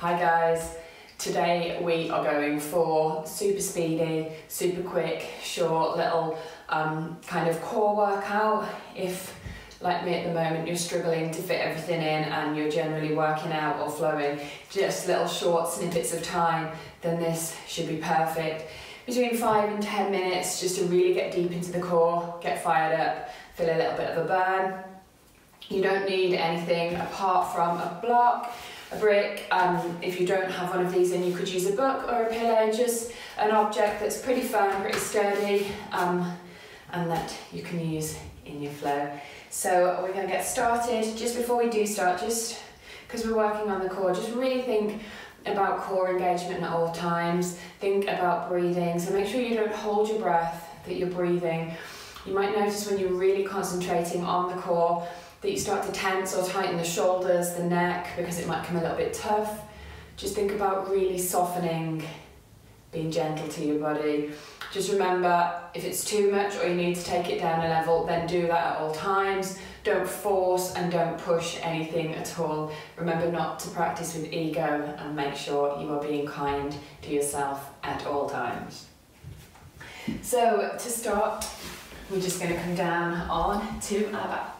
Hi guys, today we are going for super speedy, super quick, short little um, kind of core workout. If like me at the moment you're struggling to fit everything in and you're generally working out or flowing just little short snippets of time, then this should be perfect. Between five and 10 minutes just to really get deep into the core, get fired up, feel a little bit of a burn. You don't need anything apart from a block, a brick. Um, if you don't have one of these, then you could use a book or a pillow, just an object that's pretty firm, pretty sturdy, um, and that you can use in your flow. So we're going to get started. Just before we do start, just because we're working on the core, just really think about core engagement at all times. Think about breathing. So make sure you don't hold your breath, that you're breathing. You might notice when you're really concentrating on the core that you start to tense or tighten the shoulders, the neck, because it might come a little bit tough. Just think about really softening, being gentle to your body. Just remember, if it's too much or you need to take it down a level, then do that at all times. Don't force and don't push anything at all. Remember not to practice with ego and make sure you are being kind to yourself at all times. So to start, we're just going to come down on to our back.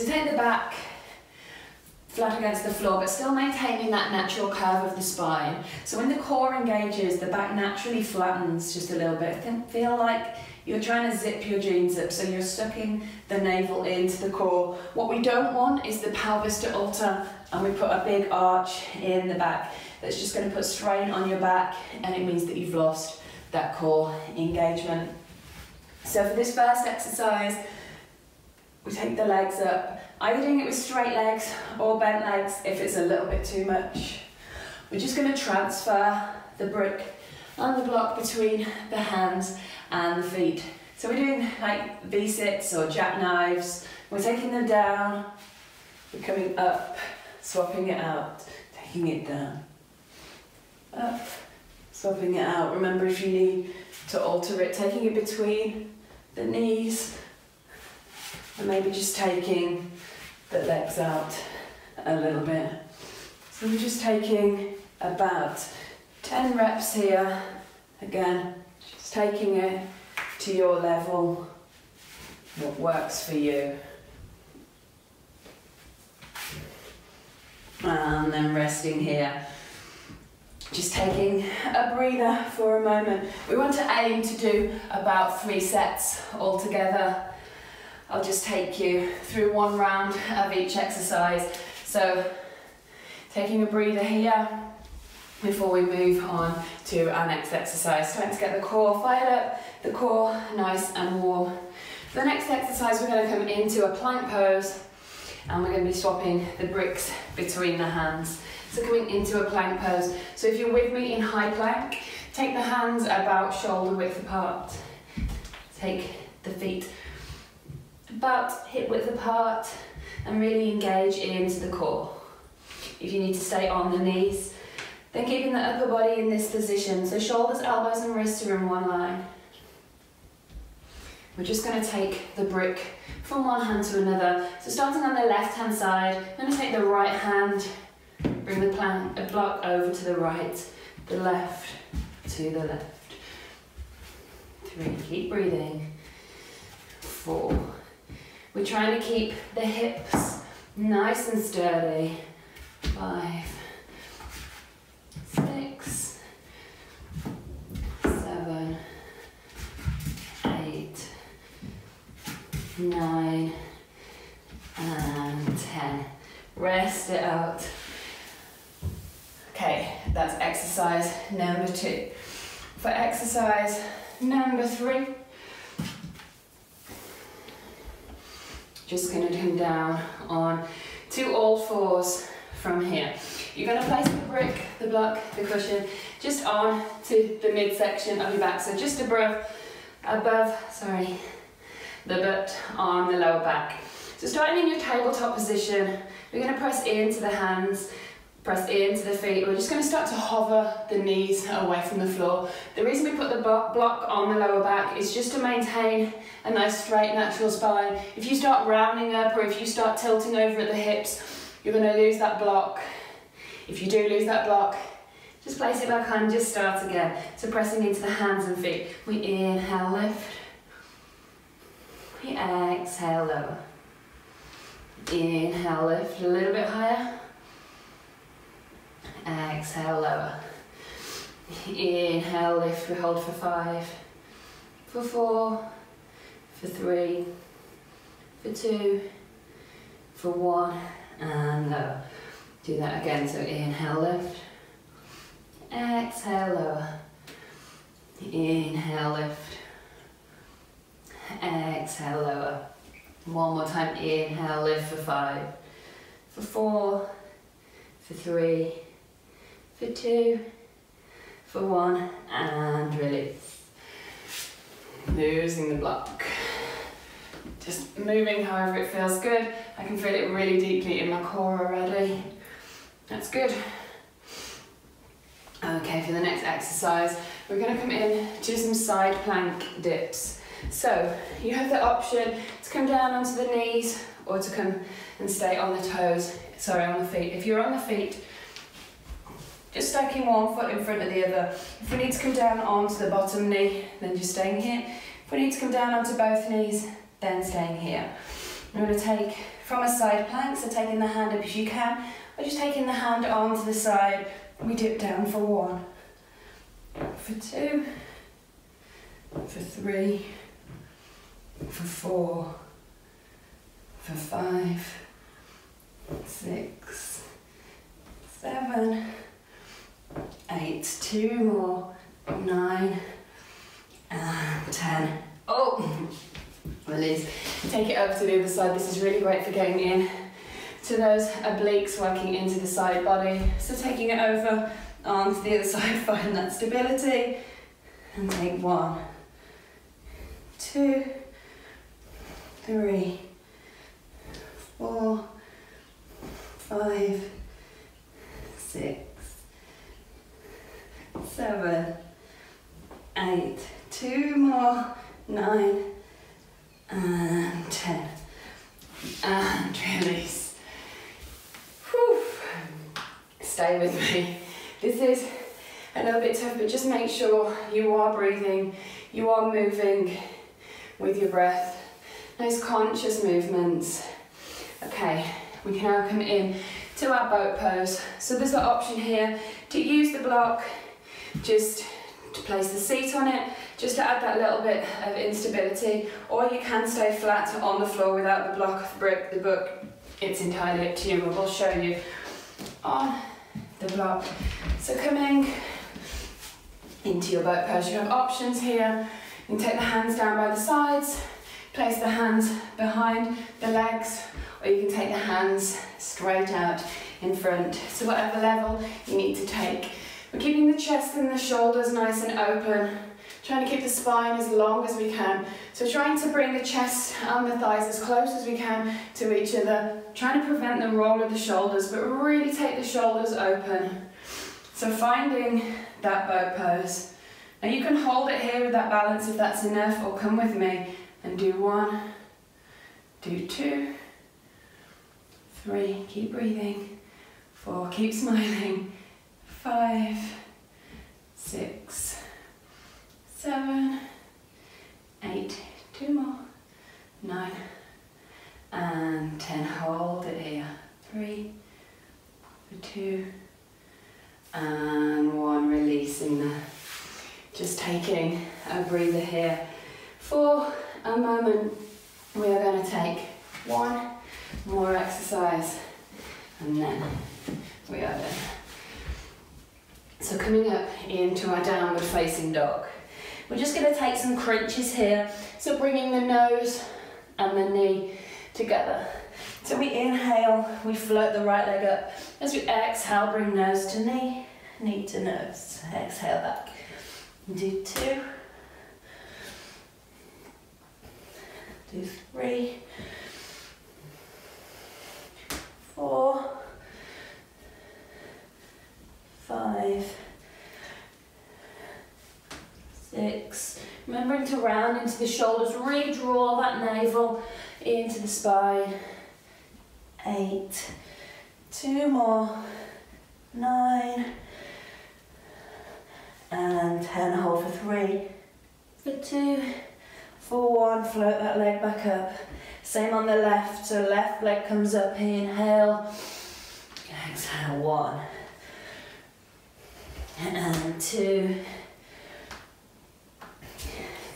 So take the back flat against the floor, but still maintaining that natural curve of the spine. So when the core engages, the back naturally flattens just a little bit. Feel like you're trying to zip your jeans up, so you're sucking the navel into the core. What we don't want is the pelvis to alter, and we put a big arch in the back. That's just going to put strain on your back, and it means that you've lost that core engagement. So for this first exercise, we take the legs up, either doing it with straight legs or bent legs if it's a little bit too much. We're just going to transfer the brick and the block between the hands and the feet. So we're doing like V-sits or jackknives. We're taking them down, we're coming up, swapping it out, taking it down, up, swapping it out. Remember if you need to alter it, taking it between the knees, and maybe just taking the legs out a little bit. So we're just taking about 10 reps here. Again, just taking it to your level, what works for you. And then resting here. Just taking a breather for a moment. We want to aim to do about three sets all together. I'll just take you through one round of each exercise. So taking a breather here before we move on to our next exercise. Trying to get the core fired up, the core nice and warm. For the next exercise, we're going to come into a plank pose and we're going to be swapping the bricks between the hands. So coming into a plank pose. So if you're with me in high plank, take the hands about shoulder width apart. Take the feet about hip width apart and really engage into the core. If you need to stay on the knees, then keeping the upper body in this position. So shoulders, elbows and wrists are in one line. We're just going to take the brick from one hand to another. So starting on the left hand side, I'm going to take the right hand, bring the plank, a block over to the right, the left to the left. Three, keep breathing. Four, we're trying to keep the hips nice and sturdy. Five, six, seven, eight, nine, and ten. Rest it out. Okay, that's exercise number two. For exercise number three, Just going to come down on to all fours from here. You're going to place the brick, the block, the cushion just on to the midsection of your back. So just above, above, sorry, the butt on the lower back. So starting in your tabletop position, we're going to press into the hands, press into the feet. We're just going to start to hover the knees away from the floor. The reason we put the block on the lower back is just to maintain a nice straight natural spine. If you start rounding up or if you start tilting over at the hips, You're going to lose that block. If you do lose that block, just place it back on, just start again. So pressing into the hands and feet. We inhale, lift. We exhale, lower. Inhale, lift a little bit higher. Exhale, lower. Inhale, lift, we hold for five, for four, for three, for two, for one, and lower. Do that again, so inhale, lift. Exhale, lower. Inhale, lift. Exhale, lower. One more time, inhale, lift for five, for four, for three, for two, for one, and release. Losing the block. Just moving however it feels good. I can feel it really deeply in my core already. That's good. Okay, for the next exercise, we're going to come in to some side plank dips. So, you have the option to come down onto the knees or to come and stay on the toes, sorry, on the feet. If you're on the feet, just stacking one foot in front of the other. If we need to come down onto the bottom knee, then just staying here. If we need to come down onto both knees, then staying here. I'm going to take from a side plank, so taking the hand up as you can, or just taking the hand onto the side, we dip down for one, for two, for three, for four, for five, six, seven, two more, nine, and ten. Oh, release. Take it over to the other side. This is really great for getting in to those obliques working into the side body. So taking it over onto the other side, find that stability. And take one, two, three, four, five, six, seven, eight, two more, nine, and ten. And release. Whew. Stay with me. This is a little bit tough, but just make sure you are breathing, you are moving with your breath. Nice conscious movements. Okay, we can now come in to our boat pose. So there's an option here to use the block, just to place the seat on it, just to add that little bit of instability, or you can stay flat on the floor without the block of the brick, the book. It's entirely up to you, but we'll show you on the block. So coming into your boat pose, you have options here. You can take the hands down by the sides, place the hands behind the legs, or you can take the hands straight out in front. So whatever level you need to take. We're keeping the chest and the shoulders nice and open, trying to keep the spine as long as we can. So trying to bring the chest and the thighs as close as we can to each other, trying to prevent the roll of the shoulders, but really take the shoulders open. So finding that boat pose. Now you can hold it here with that balance if that's enough, or come with me and do one, do two, three, keep breathing, four, keep smiling, five, six, seven, eight, two more, nine, and ten. Hold it here. Three, two, and one. Releasing the. Just taking a breather here. For a moment, we are going to take one more exercise, and then we are done. So coming up into our downward facing dog. We're just going to take some crunches here. So bringing the nose and the knee together. So we inhale, we float the right leg up. As we exhale, bring nose to knee, knee to nose. Exhale back. Do two. Do three. Four. Five six. Remembering to round into the shoulders, redraw that navel into the spine. Eight, Two more. Nine. And 10, hold for three. For two. For one, float that leg back up. Same on the left, so left leg comes up, inhale. Exhale, one. And two.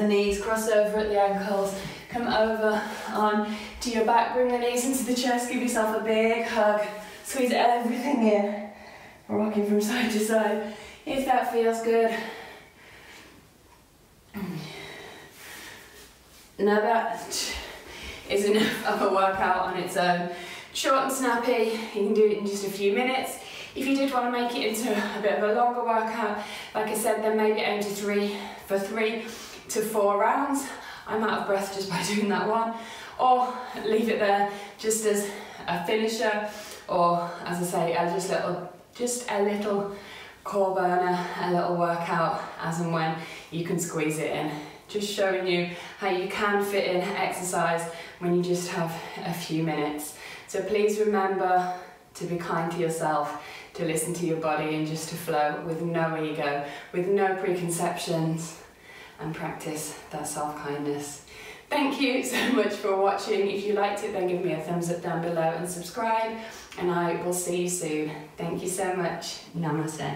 the knees. Cross over at the ankles. Come over on to your back. Bring the knees into the chest. Give yourself a big hug. Squeeze everything in. Rocking from side to side. If that feels good. Now that is enough of a workout on its own. Short and snappy, you can do it in just a few minutes. If you did want to make it into a bit of a longer workout, like I said, then maybe aim to three for three to four rounds. I'm out of breath just by doing that one. Or leave it there just as a finisher, or as I say, a just little, just a little core burner, a little workout as and when you can squeeze it in. Just showing you how you can fit in exercise when you just have a few minutes. So please remember to be kind to yourself, to listen to your body and just to flow with no ego, with no preconceptions and practice that self-kindness. Thank you so much for watching. If you liked it, then give me a thumbs up down below and subscribe. And I will see you soon. Thank you so much. Namaste.